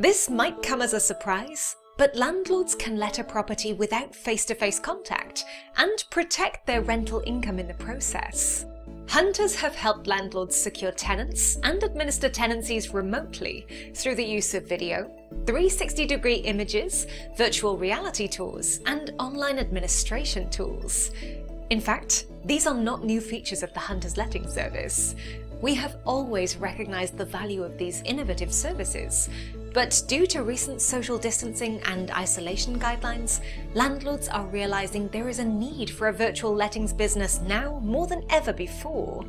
This might come as a surprise, but landlords can let a property without face-to-face -face contact and protect their rental income in the process. Hunters have helped landlords secure tenants and administer tenancies remotely through the use of video, 360-degree images, virtual reality tours, and online administration tools. In fact, these are not new features of the Hunters Letting service. We have always recognized the value of these innovative services, but due to recent social distancing and isolation guidelines, landlords are realizing there is a need for a virtual lettings business now more than ever before.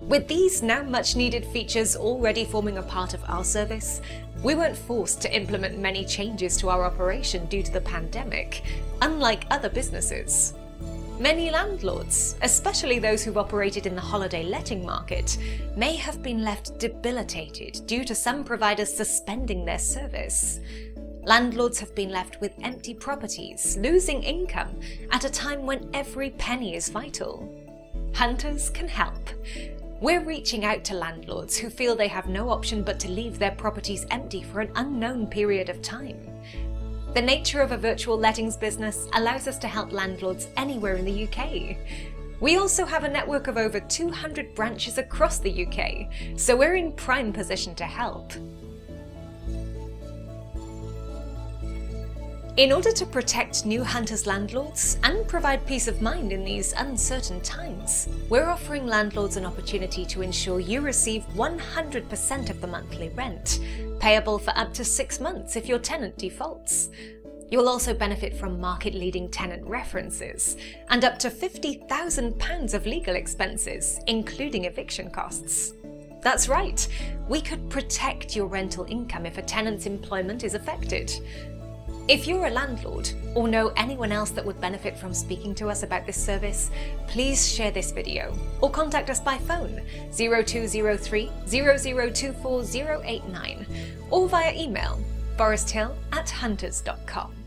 With these now much needed features already forming a part of our service, we weren't forced to implement many changes to our operation due to the pandemic, unlike other businesses. Many landlords, especially those who've operated in the holiday letting market, may have been left debilitated due to some providers suspending their service. Landlords have been left with empty properties, losing income at a time when every penny is vital. Hunters can help. We're reaching out to landlords who feel they have no option but to leave their properties empty for an unknown period of time. The nature of a virtual lettings business allows us to help landlords anywhere in the UK. We also have a network of over 200 branches across the UK, so we're in prime position to help. In order to protect new Hunters landlords and provide peace of mind in these uncertain times, we're offering landlords an opportunity to ensure you receive 100% of the monthly rent, payable for up to six months if your tenant defaults. You'll also benefit from market-leading tenant references and up to £50,000 of legal expenses, including eviction costs. That's right, we could protect your rental income if a tenant's employment is affected. If you're a landlord or know anyone else that would benefit from speaking to us about this service, please share this video or contact us by phone 0203 0024 089 or via email foresthill at hunters.com.